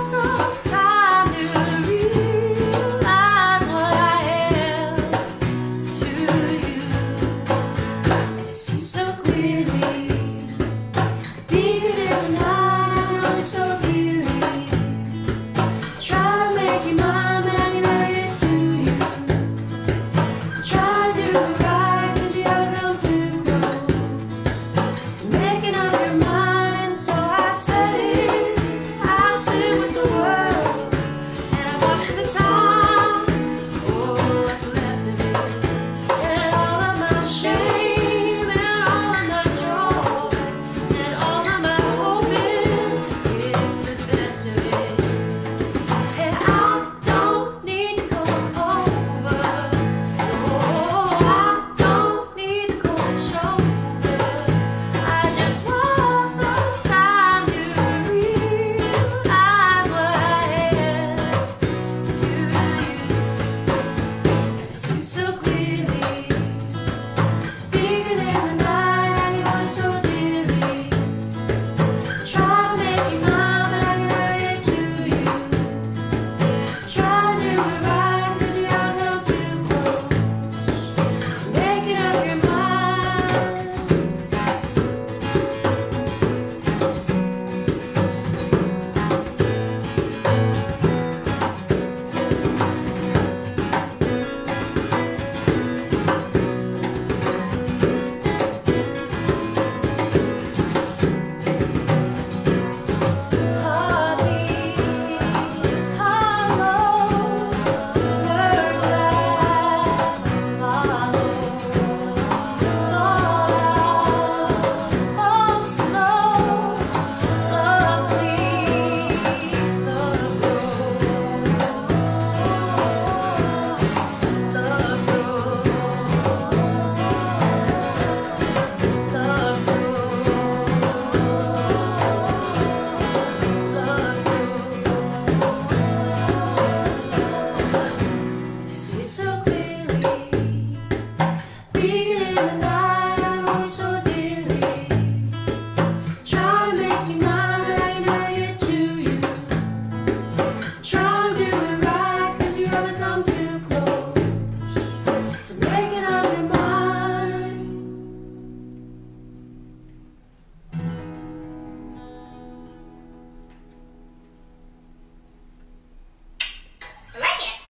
so be